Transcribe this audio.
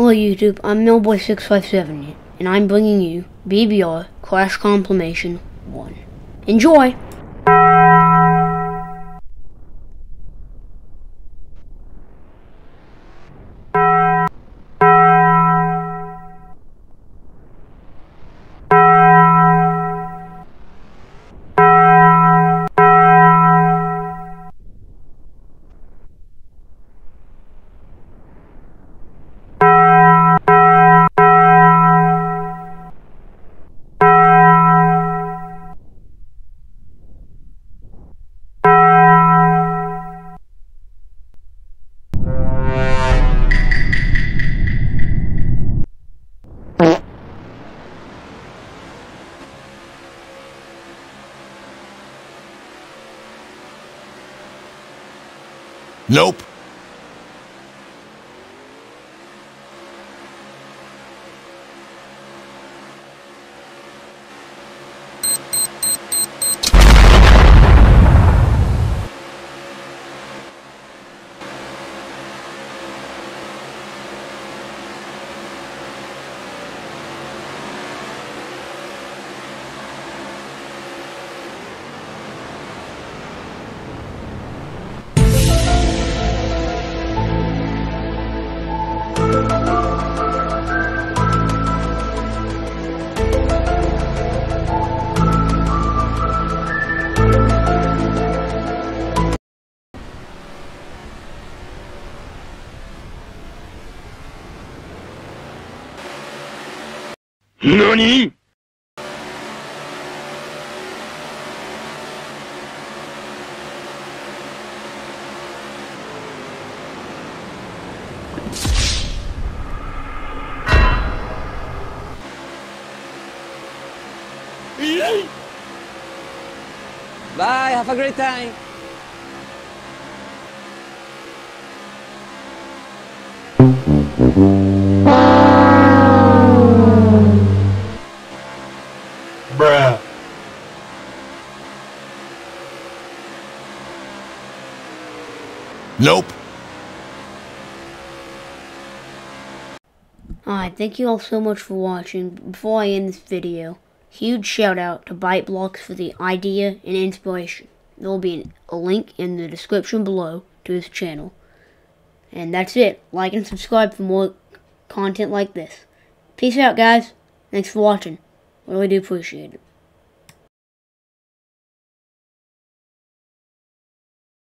Hello YouTube, I'm Melboy657 and I'm bringing you BBR Crash Complimation 1. Enjoy! Nope. NANI?! Bye, have a great time. Bruh. Nope. Alright, thank you all so much for watching. Before I end this video, huge shout out to Byteblox for the idea and inspiration. There will be a link in the description below to his channel. And that's it. Like and subscribe for more content like this. Peace out, guys. Thanks for watching. Really do appreciate it.